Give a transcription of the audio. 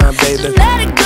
mine, baby. Let it go.